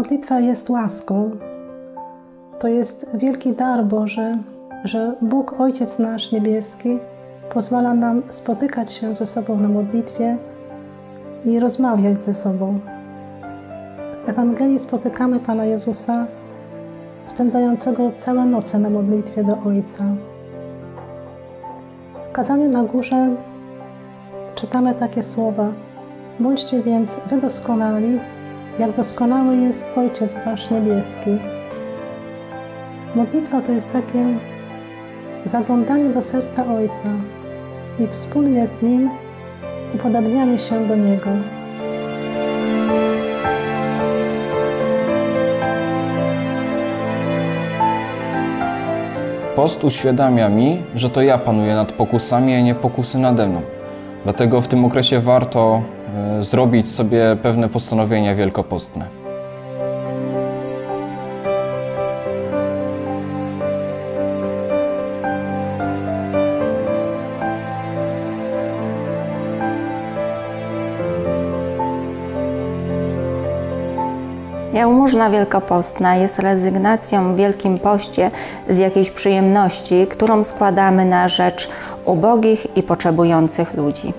Modlitwa jest łaską. To jest wielki dar Boży, że Bóg Ojciec nasz niebieski pozwala nam spotykać się ze sobą na modlitwie i rozmawiać ze sobą. W Ewangelii spotykamy Pana Jezusa spędzającego całe noce na modlitwie do Ojca. W kazaniu na górze czytamy takie słowa: Bądźcie więc wy doskonali, jak doskonały jest Ojciec Wasz Niebieski. Modlitwa to jest takie zaglądanie do serca Ojca i wspólnie z Nim upodabnianie się do Niego. Post uświadamia mi, że to ja panuję nad pokusami, a nie pokusy nade mną. Dlatego w tym okresie warto zrobić sobie pewne postanowienia wielkopostne. Jałmużna wielkopostna jest rezygnacją w Wielkim Poście z jakiejś przyjemności, którą składamy na rzecz ubogich i potrzebujących ludzi.